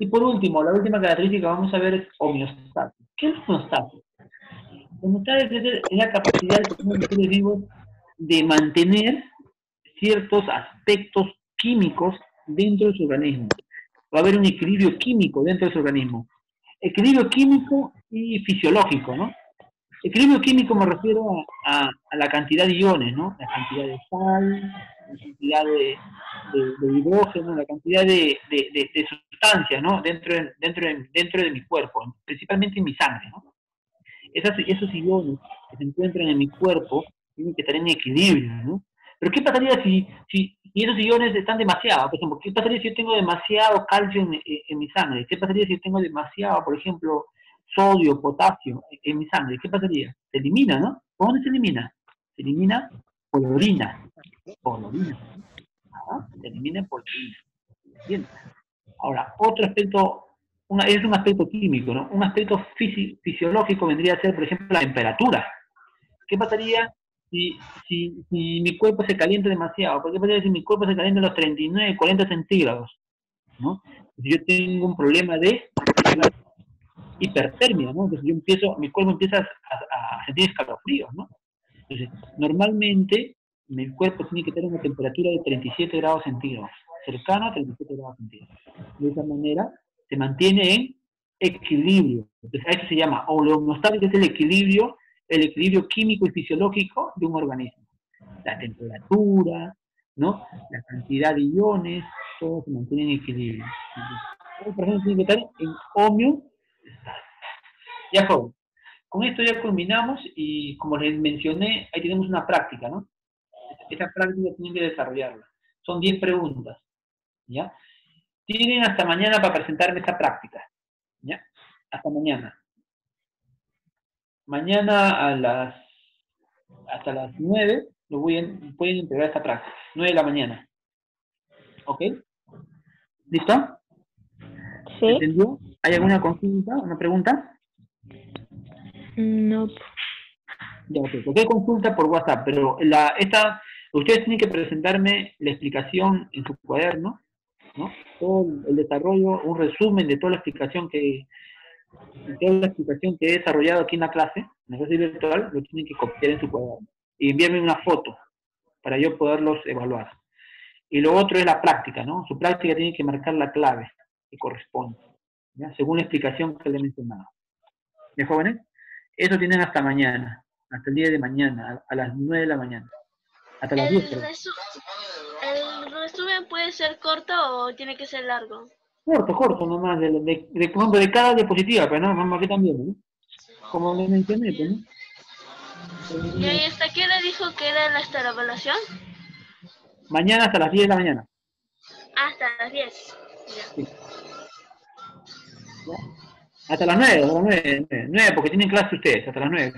Y por último, la última característica que vamos a ver es homeostasis. ¿Qué es homeostasis? Homeostasis es la capacidad de los seres vivos de mantener ciertos aspectos químicos dentro de su organismo. Va a haber un equilibrio químico dentro de su organismo. Equilibrio químico y fisiológico, ¿no? Equilibrio químico me refiero a, la cantidad de iones, ¿no? La cantidad de sal, la cantidad de, hidrógeno, la cantidad de, sustancias, ¿no? Dentro de, dentro, dentro de mi cuerpo, principalmente en mi sangre, ¿no? esos iones que se encuentran en mi cuerpo tienen que estar en equilibrio, ¿no? Pero ¿qué pasaría si, si, esos iones están demasiado? Por ejemplo, ¿qué pasaría si yo tengo demasiado calcio en, mi sangre? ¿Qué pasaría si yo tengo demasiado, por ejemplo, sodio, potasio en mi sangre? ¿Qué pasaría? Se elimina, ¿no? ¿Por dónde se elimina? Se elimina por la orina. Se elimina por la orina. Ahora, otro aspecto, es un aspecto químico, ¿no? Un aspecto fisiológico vendría a ser, por ejemplo, la temperatura. ¿Qué pasaría si, si, mi cuerpo se calienta demasiado, ¿por qué pasa si mi cuerpo se calienta a los 39, 40 centígrados? ¿no? Si yo tengo un problema de hipertermia, ¿no? Entonces yo empiezo, mi cuerpo empieza a, sentir escalofríos, ¿no? Entonces, normalmente mi cuerpo tiene que tener una temperatura de 37 grados centígrados, cercano a 37 grados centígrados. De esa manera se mantiene en equilibrio. Entonces, a eso se llama homeostasis, que es el equilibrio el equilibrio químico y fisiológico de un organismo. La temperatura, ¿no? la cantidad de iones, todo se mantiene en equilibrio. por ejemplo, tiene que estar en homeostasis. Ya joven. Con esto ya culminamos y como les mencioné, ahí tenemos una práctica, ¿no? Esa práctica tienen que desarrollarla. Son 10 preguntas, ¿ya? Tienen hasta mañana para presentarme esta práctica, ¿ya? Hasta mañana. Mañana a las hasta las 9 lo voy a, pueden entregar esta práctica. 9 de la mañana. ¿Ok? ¿Listo? Sí. ¿Entendió? ¿Hay alguna consulta, una pregunta? No. Ya, ok. Cualquier consulta por WhatsApp, pero la, esta, ustedes tienen que presentarme la explicación en su cuaderno, ¿no? Todo el desarrollo, un resumen de toda la explicación que, toda la explicación que he desarrollado aquí en la clase, en la clase virtual, lo tienen que copiar en su cuaderno y enviarme una foto para yo poderlos evaluar. Y lo otro es la práctica, ¿no? Su práctica tiene que marcar la clave que corresponde, ¿ya? según la explicación que le he mencionado. ¿De jóvenes? Eso tienen hasta mañana, hasta el día de mañana, a, las 9 de la mañana. Hasta las 10. ¿El resumen puede ser corto o tiene que ser largo? corto, corto nomás, de, de, de, de cada diapositiva, pero no, mamá, que también, ¿no? Como le mencioné, pues, ¿no? ¿Y ahí hasta qué le dijo que era hasta la evaluación? Mañana hasta las 10 de la mañana. Hasta las 10. Sí. Hasta las 9, hasta las 9, 9, porque tienen clase ustedes, hasta las 9.